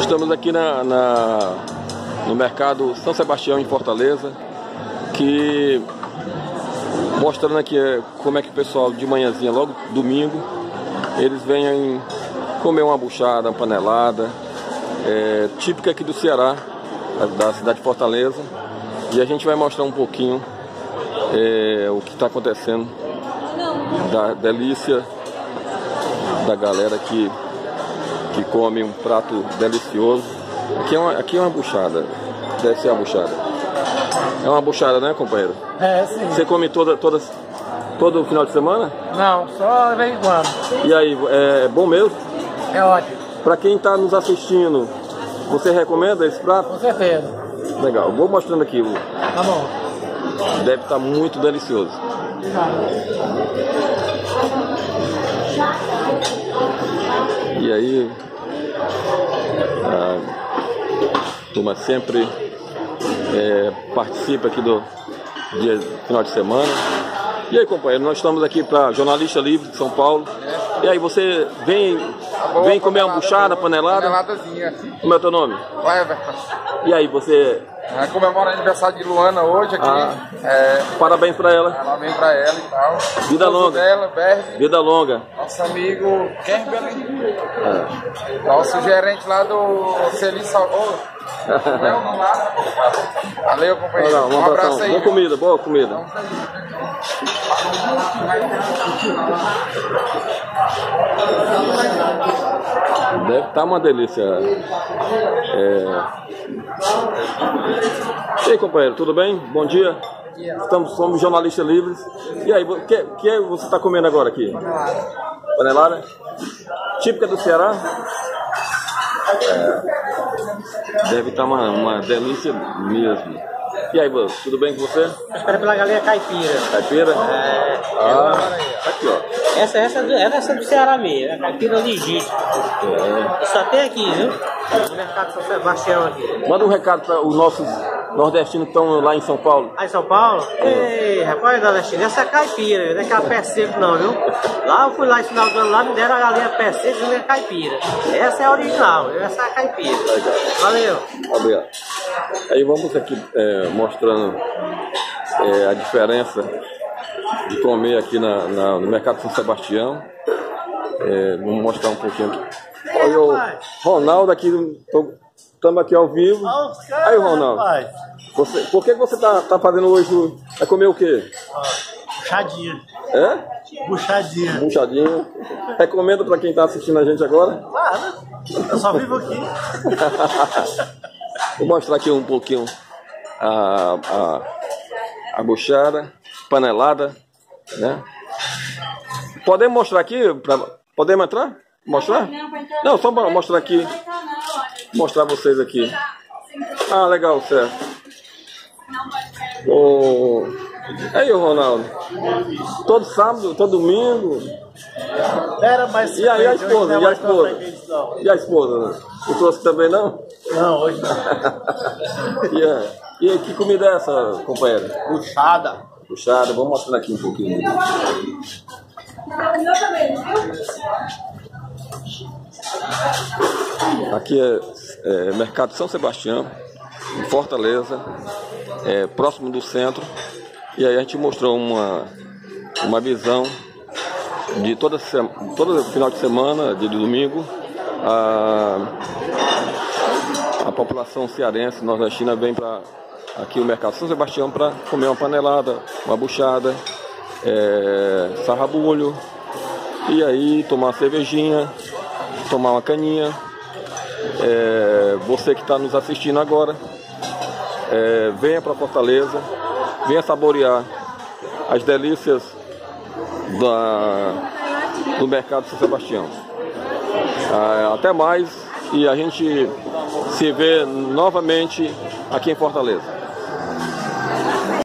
Estamos aqui na, na, no mercado São Sebastião em Fortaleza, que mostrando aqui é, como é que o pessoal de manhãzinha, logo domingo, eles vêm comer uma buchada, uma panelada, é, típica aqui do Ceará, da cidade de Fortaleza. E a gente vai mostrar um pouquinho é, o que está acontecendo, da delícia da galera que, que come um prato delicioso. Aqui é uma, aqui é uma buchada, deve ser uma buchada. É uma buchada, né, companheiro? É, sim. Você come toda, todas, todo final de semana? Não, só de vez em quando. E aí, é bom mesmo? É ótimo, Para quem está nos assistindo, você recomenda esse prato? com certeza. Legal, vou mostrando aqui. o- Tá bom. Deve estar muito delicioso. E aí, turma sempre é, participa aqui do dia final de semana. E aí, companheiro, nós estamos aqui para Jornalista Livre de São Paulo. E aí, você vem, vem comer uma buchada, panelada? Paneladazinha. Como é o teu nome? Everton. E aí, você. É, comemora o aniversário de Luana hoje aqui. Ah. É, Parabéns para ela. vem pra ela e tal. Vida longa. dela, Vida longa. Nosso amigo Kerbel. Nosso gerente lá do Celi Salvador. Valeu, companheiro. Olha lá, um abraço aí. Boa comida, boa comida. Deve estar uma delícia. É... E aí, companheiro, tudo bem? Bom dia. Estamos, somos jornalistas livres. E aí, o que, que você está comendo agora aqui? Panelada. Típica do Ceará? É. Deve estar uma, uma delícia mesmo. E aí, Buzz, tudo bem com você? Espera pela galinha caipira. Caipira? É, Ah, aqui ó. essa, essa, é do- é do Ceará mesmo, é caipira legítima. É. Só tem aqui, viu? No mercado São Sebastião aqui. Manda um recado para os nossos nordestinos que estão lá em São Paulo. Aí em São Paulo? Ei, rapaz, Nordestino, essa é caipira, viu? não é aquela pé seco não, viu? Lá eu fui lá esse final do ano, lá me deram a galinha pé seco e a caipira. Essa é a original, viu? essa é a caipira. Valeu. Obrigado. Aí vamos aqui é, mostrando é, a diferença de comer aqui na, na- no Mercado São Sebastião. É, vamos mostrar um pouquinho aqui. Olha o Ronaldo aqui, estamos aqui ao vivo. Aí, Ronaldo, você, por que você tá, tá fazendo hoje? o- Vai comer o quê? Puxadinha. É? Puxadinha. Buchadinho. Recomendo para quem está assistindo a gente agora. Claro. Eu só vivo aqui. Vou mostrar aqui um pouquinho a, a, a buchada, panelada, né? Podemos mostrar aqui? Pra, podemos entrar? Mostrar? Não, só para mostrar aqui, mostrar vocês aqui. Ah, legal, certo. O... Aí, Ronaldo. Todo sábado, todo domingo. Era mais E aí a esposa? é E a esposa? E a esposa? O trouxe também não? Não, hoje não. E, é, e aí, que comida é essa, companheiro? Puxada. Puxada, vamos mostrar aqui um pouquinho. Aqui é, é Mercado São Sebastião, em Fortaleza, é, próximo do centro. E aí a gente mostrou uma, uma visão de toda, todo final de semana, de domingo, a, a população cearense, nordestina, vem para aqui o Mercado São Sebastião para comer uma panelada, uma buchada, é, sarrabulho, e aí tomar uma cervejinha, tomar uma caninha. É, você que está nos assistindo agora, é, venha para Fortaleza, venha saborear as delícias da, do Mercado São Sebastião. Ah, até mais e a gente se vê novamente aqui em Fortaleza.